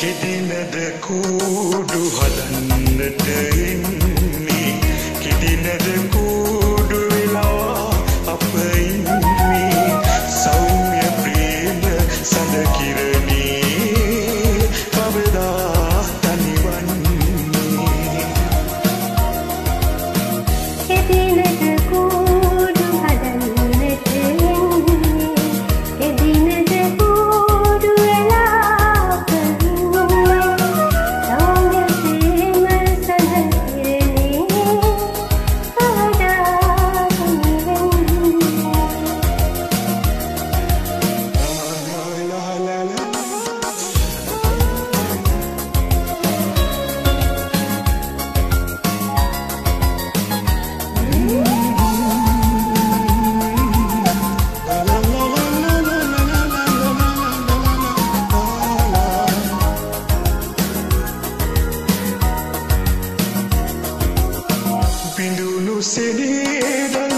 කෙදිනද කූඩු හදන්නට ඉන්නේ? කෙදිනද කූඩු වෙලා අප ඉන්නේ? සෞම්‍ය ප්‍රේම සඳකිරණේ කවදා තනිවන්නේ කෙදින seni